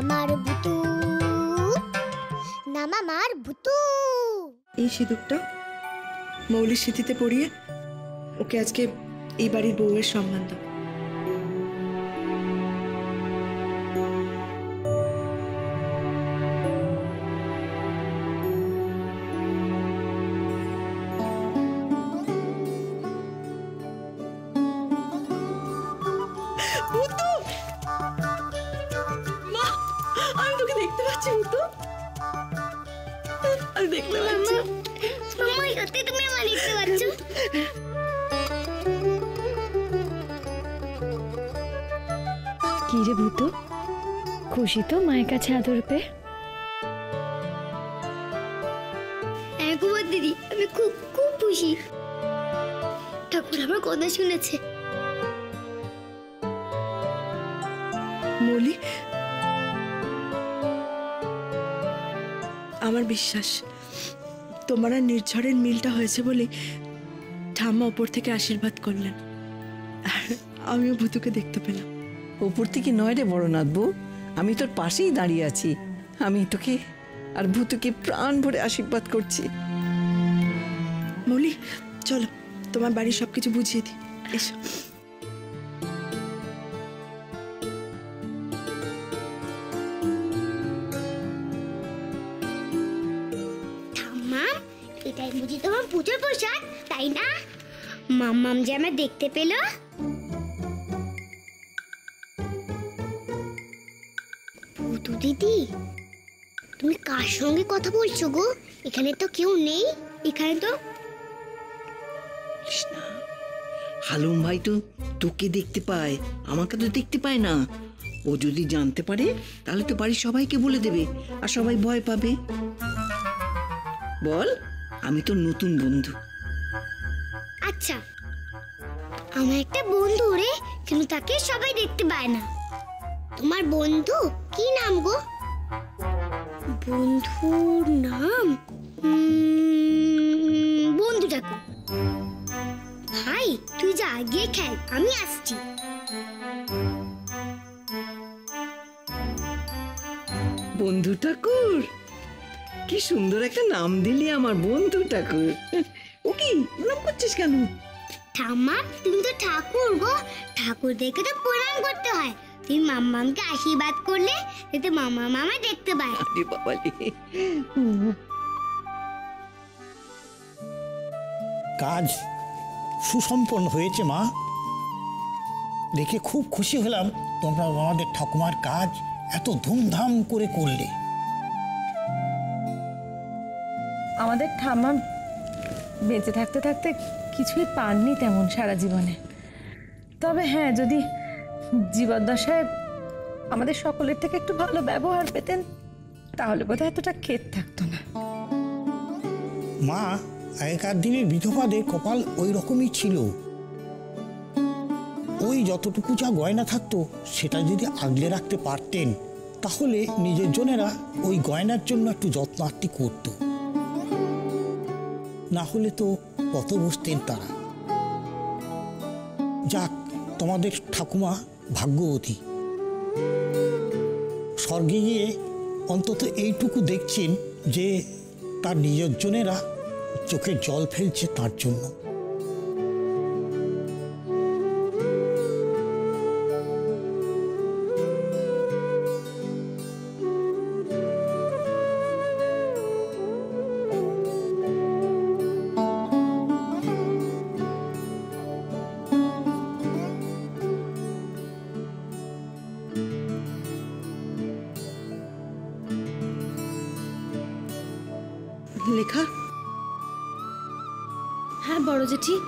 মামার ভুতু। না মামার ভুতু। এই সিঁদুরটা মৌলির স্মৃতিতে পড়িয়ে ওকে আজকে এই বাড়ির বউয়ের সম্মান দাও কি রে ভূতু? খুশি তো মায়ের কাছে আদর পেয়ে? হ্যাঁ দিদি আমি খুব খুব খুশি। ঠাকুর আমার কথা শুনেছে। মৌলি আমার বিশ্বাস তোমার আর নির্ঝরের মিলটা হয়েছে বলে ঠাম্মা ওপর থেকে আশীর্বাদ করলেন। আর আমিও ভূতুকে দেখতে পেলাম। ওপর থেকে নয় রে বড়নাথ বউ আমি তোর পাশেই দাঁড়িয়ে আছি। আমি তোকে আর ভূতুকে প্রাণ ভরে আশীর্বাদ করছি। মৌলি চলো তোমার বাড়ির সবকিছু বুঝিয়ে দিই। এসো। এটাই বুঝি তোমার পুজোর পোশাক তাই না? মাম্মাম যে আমার দেখতে পেল। তুমি কার সঙ্গে কথা বলছো গো? এখানে তো কেউ নেই। এখানে তো কৃষ্ণা হালুম ভাই তো তোকে দেখতে পায় আমাকে তো দেখতে পায় না। ও যদি জানতে পারে তাহলে তো বাড়ির সবাইকে বলে দেবে আর সবাই ভয় পাবে। বল আমি তো নতুন বন্ধু। আচ্ছা আমার একটা বন্ধু রে কিন্তু তাকে সবাই দেখতে পায় না। তোমার বন্ধু কি নাম গো? বন্ধুর নাম? বন্ধু ঠাকুর ভাই তুই যা গিয়ে খেল আমি আসছি। বন্ধু ঠাকুর কি সুন্দর একটা নাম দিলি আমার বন্ধু ঠাকুর। ও কি প্রণাম করছিস কেন? ঠাম্মা তুমি তো ঠাকুর গো। ঠাকুর দেখে তো প্রণাম করতে হয়। তুমি মাম্মামকে আশীর্বাদ করলে যাতে মামা মামা দেখতে পায়। আরে বাবা কাজ সুসম্পন্ন হয়েছে মা। দেখে খুব খুশি হলাম তোমরা আমাদের ঠাকুমার কাজ এত ধুমধাম করে করলে। আমাদের ঠাম্মা বেঁচে থাকতে থাকতে কিছুই পাননি তেমন সারা জীবনে। তবে হ্যাঁ যদি জীবদ্দশায় আমাদের সকলের থেকে একটু ভালো ব্যবহার পেতেন, তাহলে বোধহয় এতটা ক্ষেত থাকতো না। মা, আগেকার দিনের বিধবাদের কপাল ওই রকমই ছিল। ওই যতটুকু যা গয়না থাকতো, সেটা যদি আগলে রাখতে পারতেন, তাহলে নিজের জনেরা ওই গয়নার জন্য একটু যত্ন আত্মি করত। না হলে তো কত বসতেন তারা। যাক, তোমাদের ঠাকুমা ভাগ্যবতী। স্বর্গে গিয়ে অন্তত এইটুকু দেখছেন যে তার নিজজনেরা চোখে জল ফেলছে তার জন্য। হ্যাঁ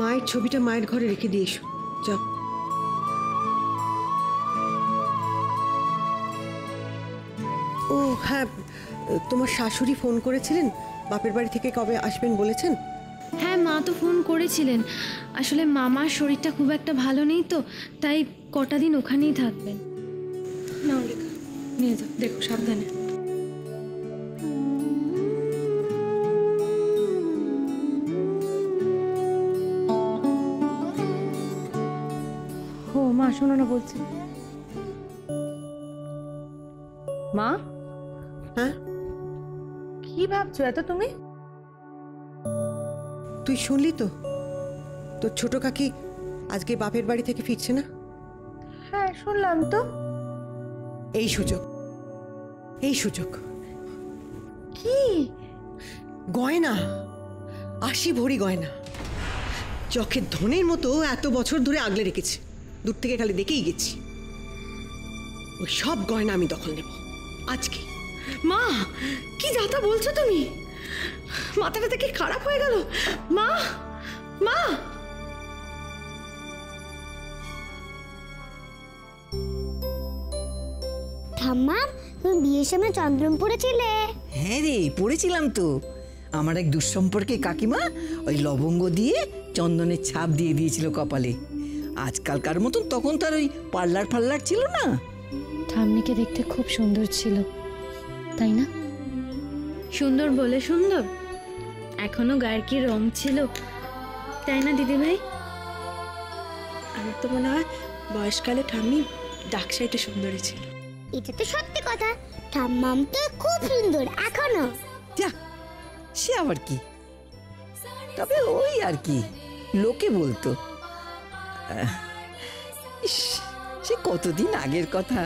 মায়ের ছবিটা মায়ের ঘরে রেখে দিয়ে এসো। যাও ও হ্যাঁ তোমার শাশুড়ি ফোন করেছিলেন? বাপের বাড়ি থেকে কবে আসবেন বলেছেন? হ্যাঁ মা তো ফোন করেছিলেন। আসলে মামার শরীরটা খুব একটা ভালো নেই তো তাই কটা দিন ওখানেই থাকবেন। নাও লেখা। নিয়ে যাও। দেখো সাবধানে। শোনো না বলছি। মা? হ্যাঁ? কি ভাবছ এত তুমি? তুই শুনলি তো? তোর ছোট কাকি আজকে বাপের বাড়ি থেকে ফিরছে না? হ্যাঁ শুনলাম তো। এই সুযোগ। এই সুযোগ। কি? গয়না। আশি ভরি গয়না। চোখের ধনের মতো এত বছর ধরে আগলে রেখেছে। দূর থেকে খালি দেখেই গেছি। ওই সব গয়না আমি দখল নেব। আজকে। মা কি যাতা বলছো তুমি? মাথাটা থেকে খারাপ হয়ে গেল? মা মা! ঠাম্মা তুমি বিয়ের সময় চন্দ্রম পড়েছিলে? হ্যাঁ রে পড়েছিলাম তো। আমার এক দুঃসম্পর্কে কাকিমা ওই লবঙ্গ দিয়ে চন্দনের ছাপ দিয়ে দিয়েছিল কপালে। আজকালকার মতন তখন তার ওই পার্লার ফার্লার ছিল না। ঠাম্মিকে দেখতে খুব সুন্দর ছিল তাই না? সুন্দর বলে সুন্দর। এখনও গায়ের কি রং ছিল তাই না দিদিভাই? আমার তো মনে হয় বয়সকালে ঠাম্মি ডাক সাইডে সুন্দরী ছিল। এটা তো সত্যি কথা ঠাম্মাম তো খুব সুন্দর এখনও। যা সে আবার কি? তবে ওই আর কি লোকে বলতো। ইস, সে কতদিন আগের কথা?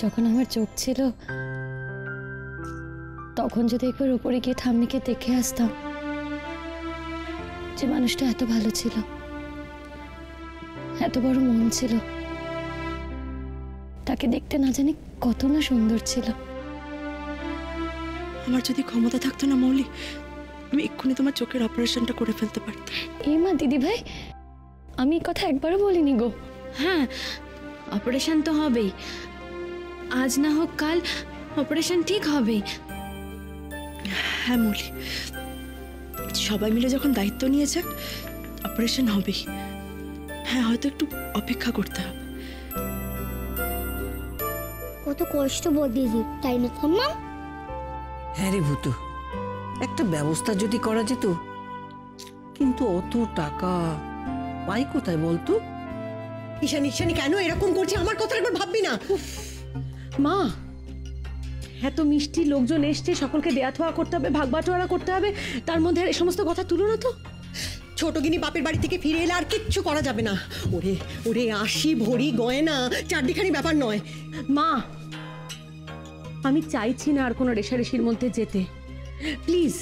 যখন আমার চোখ ছিল তখন যদি একবার উপরে গিয়ে ঠাম্মিকে দেখে আসতাম যে মানুষটা এত ভালো ছিল এত বড় মন ছিল তাকে দেখতে না জানি কত না সুন্দর ছিল। আমার যদি ক্ষমতা থাকতো না মৌলি আমি এক্ষুনি তোমার চোখের অপারেশনটা করে ফেলতে পারতাম। এই মা দিদি ভাই আমি কথা একবারও বলিনি গো। হ্যাঁ অপারেশন তো হবেই। আজ না হোক কাল অপারেশন ঠিক হবেই। হ্যাঁ মৌলি সবাই মিলে যখন দায়িত্ব নিয়েছে অপারেশন হবেই। হ্যাঁ হয়তো একটু অপেক্ষা করতে হবে। কত কষ্ট বোধ দিদি তাই না ঠাম্মা হ্যাঁ রে ভূতু একটা ব্যবস্থা যদি করা যেত কিন্তু অত টাকা পাই কোথায় বলতো? ঈশানি ঈশানি কেন এরকম করছে? আমার কথা একবার ভাববি না। মা এত মিষ্টি লোকজন এসছে সকলকে দেয়া থোয়া করতে হবে ভাগ বাটোয়ারা করতে হবে তার মধ্যে আর এই সমস্ত কথা তুলো না তো। ছোট গিনি বাপের বাড়ি থেকে ফিরে এলে আর কিচ্ছু করা যাবে না। ওরে ওরে আশি ভরি গয়না চারদিখানি ব্যাপার নয়। মা আমি চাইছি না আর কোনো রেশারেশির মধ্যে যেতে। প্লিজ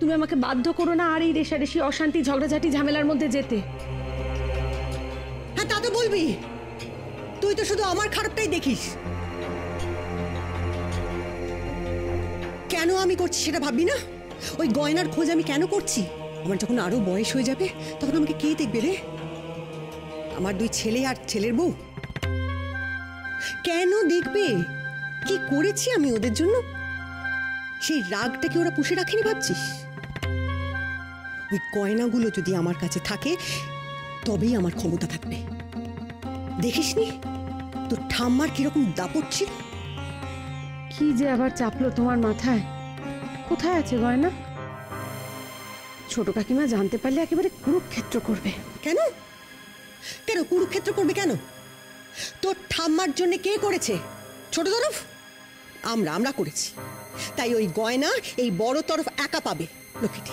তুমি আমাকে বাধ্য করো না আর এই রেশারেশি, অশান্তি, ঝগড়াঝাটি, ঝামেলার মধ্যে যেতে। হ্যাঁ তা তো বলবি। তুই তো শুধু আমার খারাপটাই দেখিস। কেন আমি করছি সেটা ভাববি না? ওই গয়নার খোঁজ আমি কেন করছি? আমার যখন আরও বয়স হয়ে যাবে, তখন আমাকে কে দেখবে রে? আমার দুই ছেলে আর ছেলের বউ। কেন দেখবে? কি করেছি আমি ওদের জন্য? সেই রাগটাকে ওরা পুষে রাখেনি ভাবছিস? ওই গয়নাগুলো যদি আমার কাছে থাকে তবেই আমার ক্ষমতা থাকবে। দেখিসনি? তোর ঠাম্মার কীরকম দাপট ছিল? কি যে আবার চাপলো তোমার মাথায়? কোথায় আছে গয়না? ছোট কাকিমা জানতে পারলে একেবারে কুরুক্ষেত্র করবে। কেন? কেন কুরুক্ষেত্র করবে কেন? তোর ঠাম্মার জন্য কে করেছে? ছোট তরফ আমরা আমরা করেছি। তাই ওই গয়না এই বড় তরফ একা পাবে লক্ষ্মীটি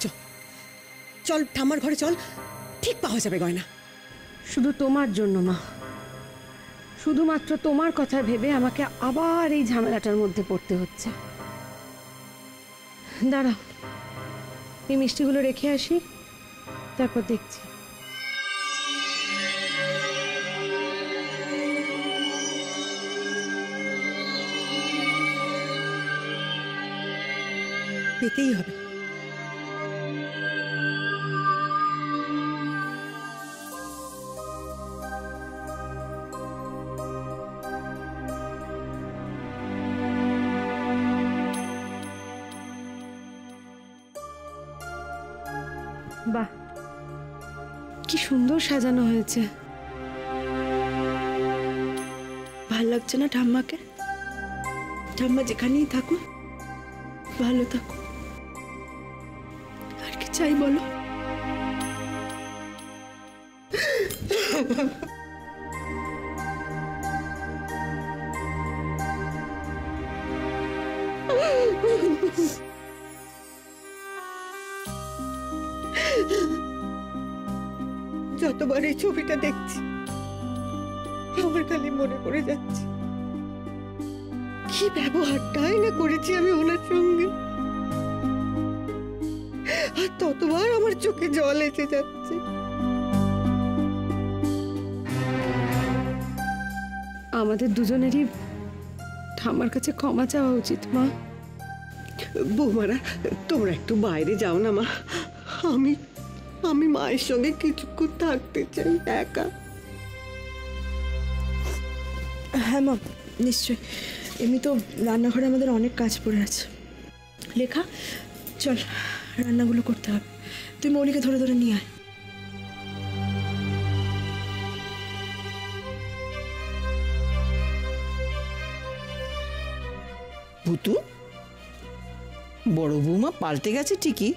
চল চল, ঠাম্মার ঘরে চল। ঠিক পাওয়া যাবে গয়না। শুধু তোমার জন্য, মা। শুধুমাত্র তোমার কথা ভেবে আমাকে আবার এই ঝামেলাটার মধ্যে পড়তে হচ্ছে। দাঁড়াও, এই মিষ্টিগুলো রেখে আসি, তারপর দেখছি। পেতেই হবে। বাহ। কি সুন্দর সাজানো হয়েছে। ভালো লাগছে না ঠাম্মাকে? ঠাম্মা যেখানেই থাকুন ভালো থাকুন। চাই, বলো। যতবার এই ছবিটা দেখছি, আমার খালি মনে পড়ে যাচ্ছে। কি ব্যবহারটাই না করেছি আমি ওনার সঙ্গে? আর ততবার আমার চোখে জল এসে যাচ্ছে। আমাদের দুজনেরই ঠাম্মার কাছে ক্ষমা চাওয়া উচিত, মা। বৌমারা, তোমরা একটু বাইরে যাও না, মা। আমি আমি মায়ের সঙ্গে কিছুক্ষণ থাকতে চাই, একা। হ্যাঁ মা নিশ্চয় এমনি তো রান্নাঘরে আমাদের অনেক কাজ পড়ে আছে। লেখা, চল। রান্নাগুলো করতে হবে। তুই মৌলিকে ধরে ধরে নিয়ে আয়। ভুতু বড় বৌমা পাল্টে গেছে ঠিকই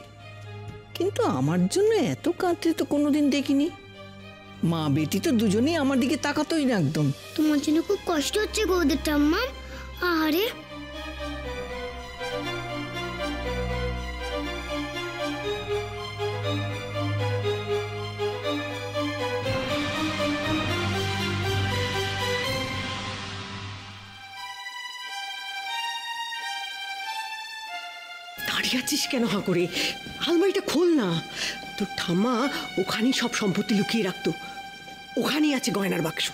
কিন্তু আমার জন্য এত কাঁদতে তো কোনোদিন দেখিনি। মা বেটি তো দুজনেই আমার দিকে তাকাতোই না একদম। তোমার জন্য খুব কষ্ট হচ্ছে গো ওদের ঠাম্মা। আরে দাঁড়িয়ে আছিস কেন হা করে? আলমারিটা খোল না। তোর ঠাম্মা ওখানেই সব সম্পত্তি লুকিয়ে রাখতো। ওখানেই আছে গয়নার বাক্স।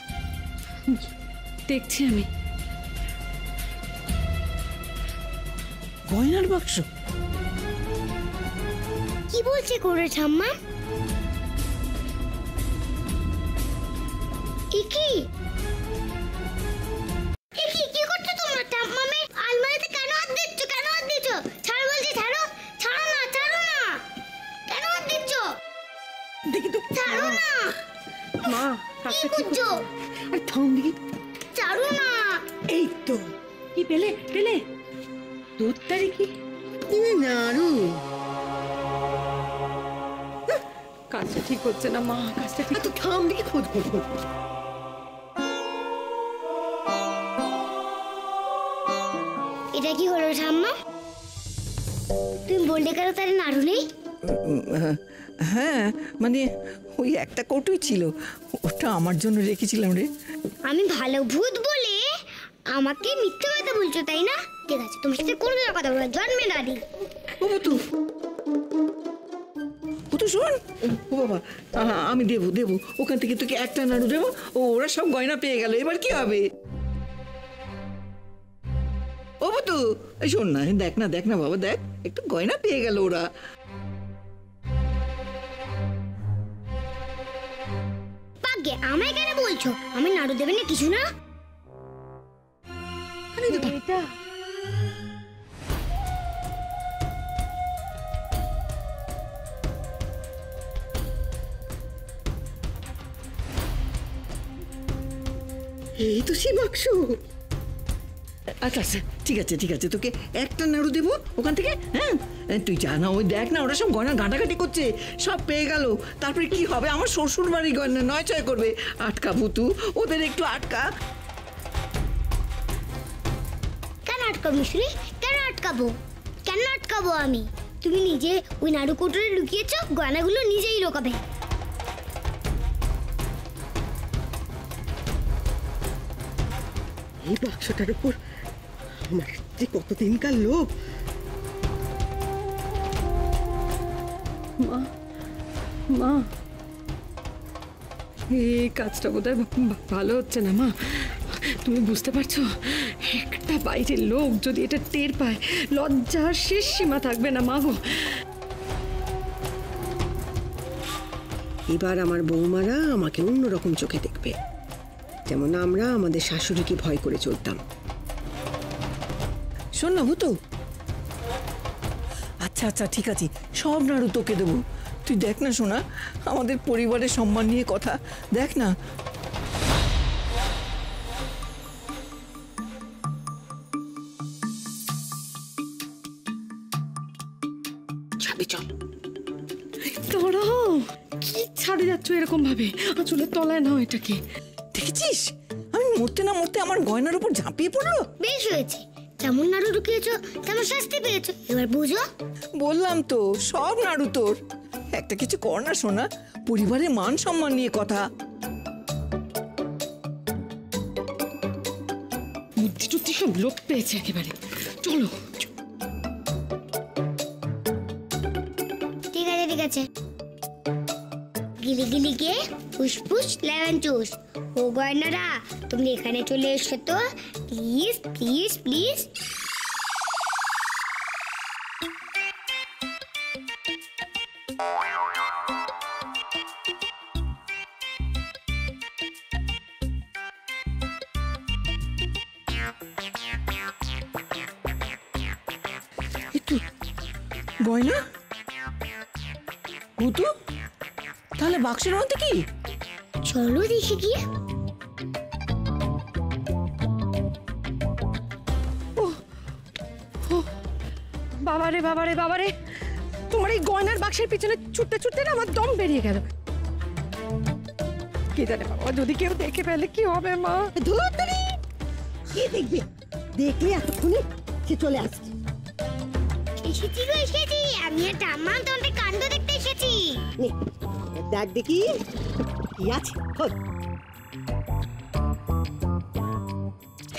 দেখছি আমি। গয়নার বাক্স? কি বলছে করে ঠাম্মা? ইকি করছ? আর থাম দেখি না। এই তো। কি পেলে? পেলে? দুধ তারি কি? নাড়ু কাজটা ঠিক হচ্ছে না মা কাজটা ঠিক তো থাম দেখি খোঁজ খোঁজ খোঁজ। এটা কি হলো ঠাম্মা? তুমি বললে কেন তার নাড়ু নেই? হ্যাঁ মানে ওই একটা কৌটোই ছিল। ওটা আমার জন্য রেখেছিলাম রে। আমি ভালো ভূত বলে আমাকে মিথ্যে কথা বলছো তাই না? ঠিক আছে তোমার সাথে কোনো কথা বলব না, জন্মে ও বুতু শোন। ও বাবা আমি দেবো দেবো। ওখান থেকে তোকে একটা নাড়ু দেবো ও ওরা সব গয়না পেয়ে গেল। এবার কি হবে? ও বুতু এই শোন না দেখ না দেখ না বাবা দেখ একটু গয়না পেয়ে গেল ওরা। পাগে আমায় কেন বলছো? আমি নাড়ু দেবে না কিছু না? এটা এই তো সে বাক্স। আচ্ছা আচ্ছা ঠিক আছে ঠিক আছে তোকে একটা নাড়ু দেবো ওখান থেকে? হ্যাঁ? তুই যা না ওই দেখ না ওরা সব গয়না ঘাটাঘাটি করছে সব পেয়ে গেল। তারপরে কি হবে? আমার শ্বশুর বাড়ি গয়না নয় ছয় করবে। আটকা ভুতু ওদের একটু আটকা। কেন আটকাবো মিশ্রি কেন আটকাবো? কেন আটকাবো আমি? তুমি নিজে ওই নাড়ু কোটরে লুকিয়েছো গয়নাগুলো নিজেই লোকাবে। এই বাক্সটার উপর আমার যে কতদিনকার লোভ? মা মা। এই কাজটা বোধহয় ভালো হচ্ছে না মা। তুমি বুঝতে পারছ? একটা বাইরের লোক যদি এটা টের পায় লজ্জার শেষ সীমা থাকবে না মা গো। এবার আমার বৌমারা আমাকে অন্যরকম চোখে দেখবে। যেমন আমরা আমাদের শাশুড়িকে ভয় করে চলতাম। শোন না ভুতু। আচ্ছা আচ্ছা ঠিক আছে। সব নাড়ু তোকে দেবো। তুই দেখ না শোনা আমাদের পরিবারের সম্মান নিয়ে কথা। দেখ না। ছাদে চল। দাঁড়াও কি ছাড়ে যাচ্ছ এরকম ভাবে আঁচলের তলায় নাও এটাকে। দেখেছিস? আমি মরতে না মরতে আমার গয়নার উপর ঝাঁপিয়ে পড়ল? বেশ হয়েছে। যেমন নাড়ু ঢুকিয়েছো তেমন শাস্তি পেয়েছ। এবার বুঝো। বললাম তো সব নাড়ু তোর একটা কিছু কর না শোনা পরিবারের মান সম্মান নিয়ে কথা। বুদ্ধি টুদ্ধি সব লোক পেয়েছে একেবারে। চলো। গিলি গিলি গে ফুসফুস লেমন জুস। ও গয়নারা তুমি এখানে চলে এসো তো প্লিজ প্লিজ প্লিজ তাহলে বাক্সের মধ্যে কি? চলো দেখি গিয়ে। বাবারে বাবারে বাবারে। তোমার এই গয়নার বাক্সের পিছনে ছুটতে ছুটতে না আমার দম বেরিয়ে গেল। কে জানে বাবা যদি কেউ দেখে ফেলে কি হবে মা? ধুলোত্তরি! কে দেখবে? দেখলে এতক্ষণে সে চলে আসছে এসেছি গো এসেছি। আমি আর ঠাম্মা তোমাদের কাণ্ড দেখতে এসেছি। নে, দেখ দেখি। কি আছে?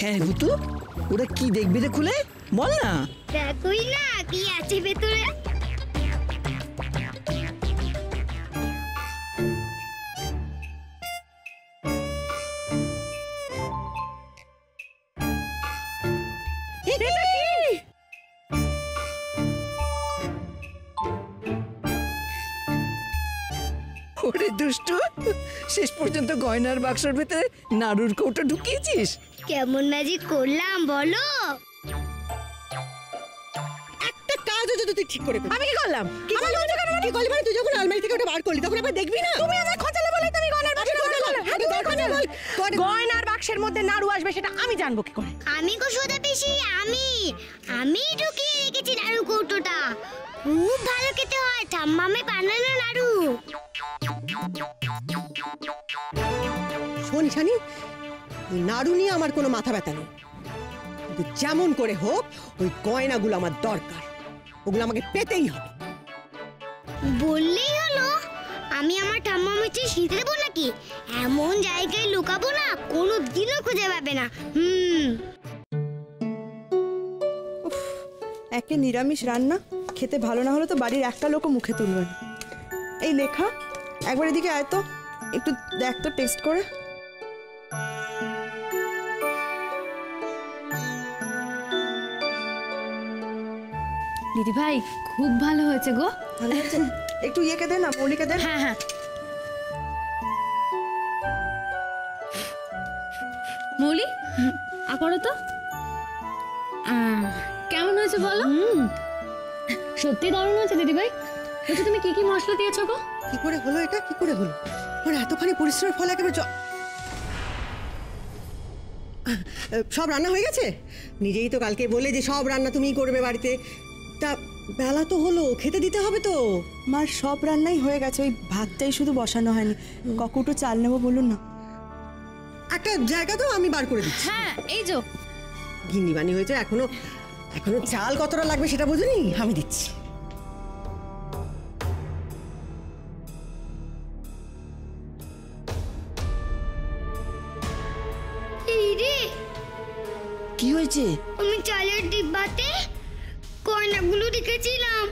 হ্যাঁ গুতু ওরা কি দেখবি রে খুলে? বল না। দেখোই না কি আছে ভেতরে? গয়নার বাক্সের ভেতরে নাড়ুর কৌটা ঢুকিয়েছিস? কেমন ম্যাজিক করলাম বলো। একটা কাজও যদি তুই ঠিক করে আমি কি করলাম? কি কি করলি মানে তুই যখন আলমারি থেকে ওটা বার করলি তখন আবার দেখবি না? তুমি আমার খোঁচালে বলে তুমি গয়নার বাক্সের গয়নার বাক্সের মধ্যে নাড়ু আসবে সেটা আমি জানব কি করে। আমি গো সোদা পিসি আমি। আমি ঢুকিয়ে রেখেছি নাড়ু কৌটোটা। খুব ভালো খেতে হয় ঠাম্মামে বানানো নাড়ু শোন শানি ওই নাড়ু নিয়ে আমার কোনো মাথা ব্যথা নেই। কিন্তু যেমন করে হোক ওই গয়নাগুলো আমার দরকার। ওগুলো আমাকে পেতেই হবে। বললেই হলো আমি আমার ঠাম্মা মেচে শীতে দেবো নাকি এমন জায়গায় লুকাবো না কোনো দিনও খুঁজে পাবে না। হুম। একে নিরামিষ রান্না। খেতে ভালো না হলে তো বাড়ির একটা লোকও মুখে তুলবে না। এই লেখা একবার এদিকে আয় তো একটু দেখ তো টেস্ট করে। দিদি ভাই খুব ভালো হয়েছে গো? একটু ইয়েকে দে না মৌলিকে দে। হ্যাঁ হ্যাঁ। সত্যি দারুণ হয়েছে দিদিভাই। বলছি তুমি কি কি মশলা দিয়েছ গো? কি করে হলো এটা? কি করে হলো? ওর এতখানি পরিশ্রমের ফল একেবারে জ- সব রান্না হয়ে গেছে? নিজেই তো কালকে বলে যে সব রান্না তুমিই করবে বাড়িতে। তা বেলা তো হলো খেতে দিতে হবে তো। মার সব রান্নাই হয়ে গেছে ওই ভাতটাই শুধু বসানো হয়নি। ককুটো চাল নেব বলুন না। একটা জায়গা তো আমি বার করে দিচ্ছি। হ্যাঁ এই যো। গিন্নি বানি হয়েছে এখনও এখনও চাল কতটা লাগবে সেটা বুঝুনি আমি দিচ্ছি। হয়েছে? আমি চালের ডিব্বাতে কয়নাগুলো রেখেছিলাম।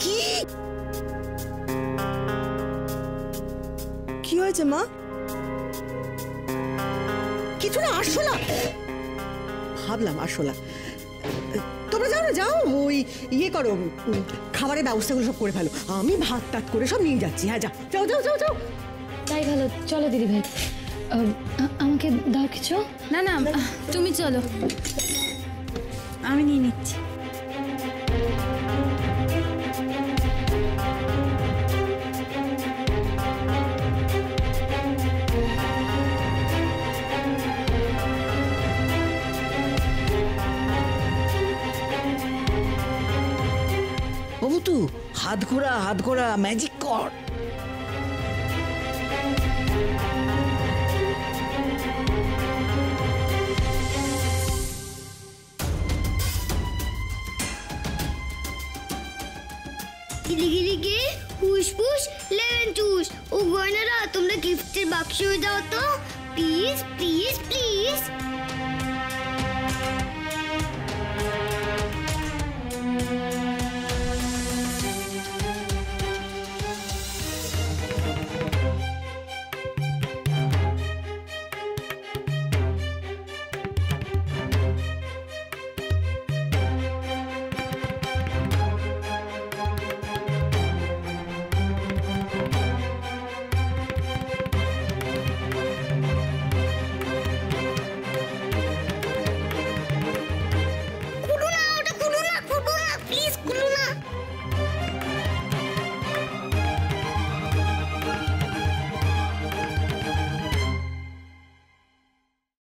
কি? হয়েছে মা? কিছু না আরশোলা ভাবলাম আরশোলা যাও না যাও ওই ইয়ে করো খাবারের ব্যবস্থাগুলো সব করে ফেলো। আমি ভাত টাত করে সব নিয়ে যাচ্ছি হ্যাঁ যা যাও যাও যাও যাও। তাই ভালো চলো দিদি ভাই। আমাকে দাও কিছু? না না তুমি চলো। আমি নিয়ে নিচ্ছি। হাত ঘোরা হাত ঘোরা ম্যাজিক কর। গিলি গিয়ে হুস ফুস লেমন জুস ও গয়নারা, তোমরা গিফটের বাক্স হয়ে যাও তো। Please please please